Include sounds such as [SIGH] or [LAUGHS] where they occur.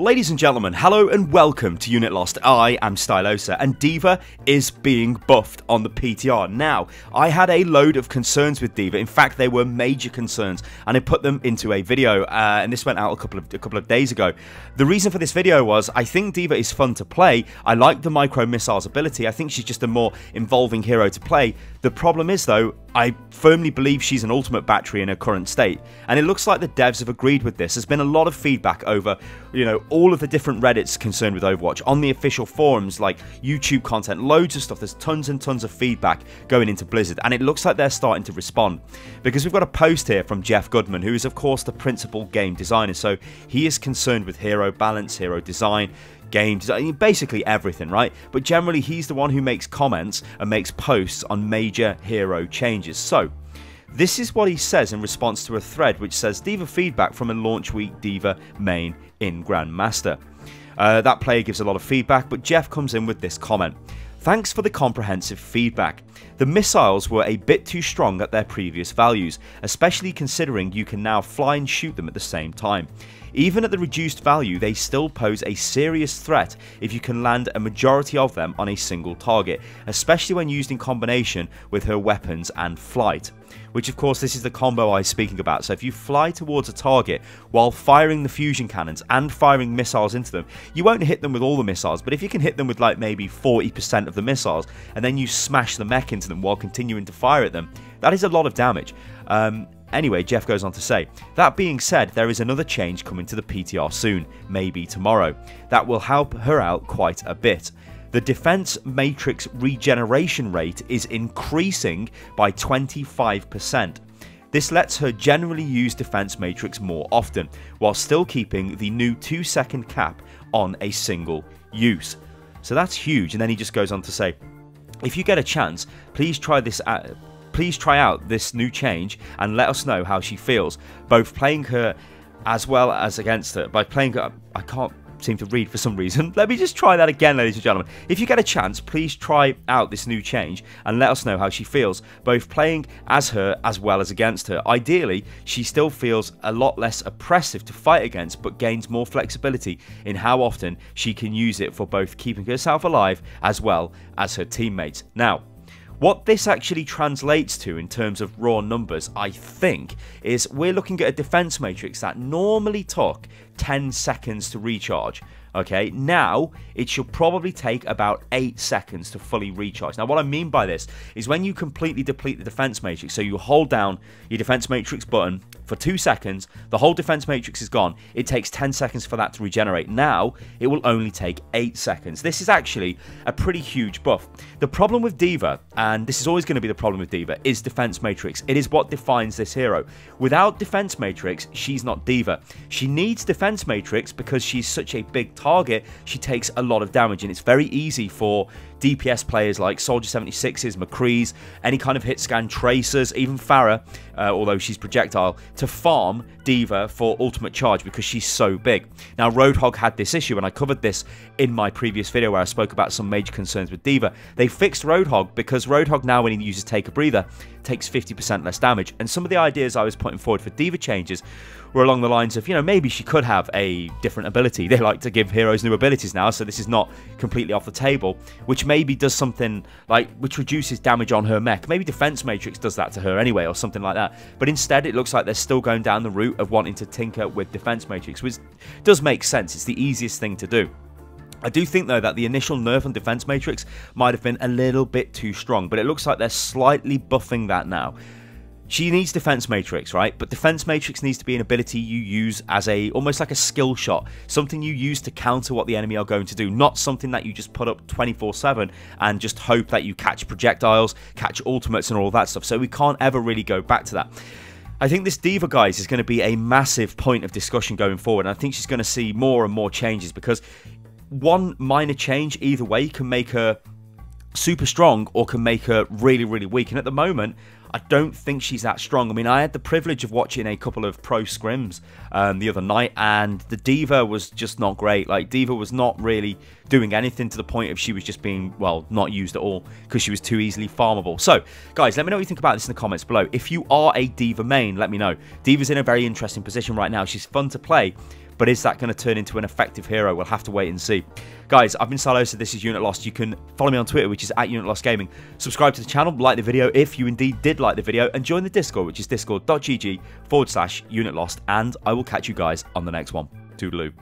Ladies and gentlemen, hello and welcome to Unit Lost. I am Stylosa, and D.Va is being buffed on the PTR. Now, I had a load of concerns with D.Va. In fact, they were major concerns, and I put them into a video, uh, and this went out a couple of a couple of days ago. The reason for this video was I think D.Va is fun to play. I like the micro missiles ability. I think she's just a more involving hero to play. The problem is though, I firmly believe she's an ultimate battery in her current state, and it looks like the devs have agreed with this. There's been a lot of feedback over, you know, all of the different Reddits concerned with Overwatch on the official forums, like YouTube content, loads of stuff. There's tons and tons of feedback going into Blizzard, and it looks like they're starting to respond because we've got a post here from Geoff Goodman, who is of course the principal game designer. So he is concerned with hero balance, hero design, game design, basically everything, right? But generally, he's the one who makes comments and makes posts on major hero changes. So, this is what he says in response to a thread which says D.Va feedback from a launch week D.Va main in Grandmaster. Uh, that player gives a lot of feedback, but Geoff comes in with this comment. Thanks for the comprehensive feedback. The missiles were a bit too strong at their previous values, especially considering you can now fly and shoot them at the same time. Even at the reduced value, they still pose a serious threat if you can land a majority of them on a single target, especially when used in combination with her weapons and flight. Which, of course, this is the combo I was speaking about. So, if you fly towards a target while firing the fusion cannons and firing missiles into them, you won't hit them with all the missiles, but if you can hit them with like maybe 40% of the missiles and then you smash the mech into them while continuing to fire at them, that is a lot of damage. Um, Anyway, Geoff goes on to say, that being said, there is another change coming to the PTR soon, maybe tomorrow, that will help her out quite a bit. The defense matrix regeneration rate is increasing by 25%. This lets her generally use defense matrix more often, while still keeping the new 2 second cap on a single use. So that's huge. And then he just goes on to say, if you get a chance, please try this out please try out this new change and let us know how she feels, both playing her as well as against her. By playing her, I can't seem to read for some reason. [LAUGHS] Let me just try that again, ladies and gentlemen. If you get a chance, please try out this new change and let us know how she feels, both playing as her as well as against her. Ideally, she still feels a lot less oppressive to fight against, but gains more flexibility in how often she can use it for both keeping herself alive as well as her teammates. Now, what this actually translates to in terms of raw numbers, I think, is we're looking at a defense matrix that normally took 10 seconds to recharge. Okay, now it should probably take about 8 seconds to fully recharge. Now, what I mean by this is when you completely deplete the defense matrix, so you hold down your defense matrix button for 2 seconds, the whole defense matrix is gone. It takes 10 seconds for that to regenerate. Now, it will only take 8 seconds. This is actually a pretty huge buff. The problem with D.Va, and this is always going to be the problem with D.Va, is defense matrix. It is what defines this hero. Without defense matrix, she's not D.Va. She needs defense matrix because she's such a big target, she takes a lot of damage, and it's very easy for DPS players like Soldier 76s, McCree's, any kind of hit scan tracers, even Pharah, uh, although she's projectile, to farm D.Va for ultimate charge because she's so big. Now, Roadhog had this issue, and I covered this in my previous video where I spoke about some major concerns with D.Va. They fixed Roadhog because Roadhog now, when he uses Take a Breather, takes 50% less damage. And some of the ideas I was putting forward for D.Va changes were along the lines of, you know, maybe she could have a different ability. [LAUGHS] They like to give heroes new abilities now, so this is not completely off the table, which maybe does something like, which reduces damage on her mech. Maybe Defense Matrix does that to her anyway, or something like that. But instead, it looks like they're still going down the route of wanting to tinker with Defense Matrix, which does make sense. It's the easiest thing to do. I do think though that the initial nerf on defense matrix might have been a little bit too strong, but it looks like they're slightly buffing that now. She needs defense matrix, right? But defense matrix needs to be an ability you use as a almost like a skill shot, something you use to counter what the enemy are going to do, not something that you just put up 24/7 and just hope that you catch projectiles, catch ultimates and all that stuff. So we can't ever really go back to that. I think this D.Va, guys, is going to be a massive point of discussion going forward. And I think she's going to see more and more changes because one minor change either way can make her super strong or can make her really, really weak. And at the moment, I don't think she's that strong. I mean, I had the privilege of watching a couple of pro scrims um, the other night, and the D.Va was just not great. Like, D.Va was not really doing anything to the point of she was just being, well, not used at all because she was too easily farmable. So, guys, let me know what you think about this in the comments below. If you are a D.Va main, let me know. D.Va's in a very interesting position right now. She's fun to play, but is that going to turn into an effective hero? We'll have to wait and see. Guys, I've been Stylosa, this is Unit Lost. You can follow me on Twitter, which is at Unit Lost Gaming. Subscribe to the channel, like the video if you indeed did like the video, and join the Discord, which is discord.gg forward slash Unit Lost, and I will catch you guys on the next one. Toodaloo.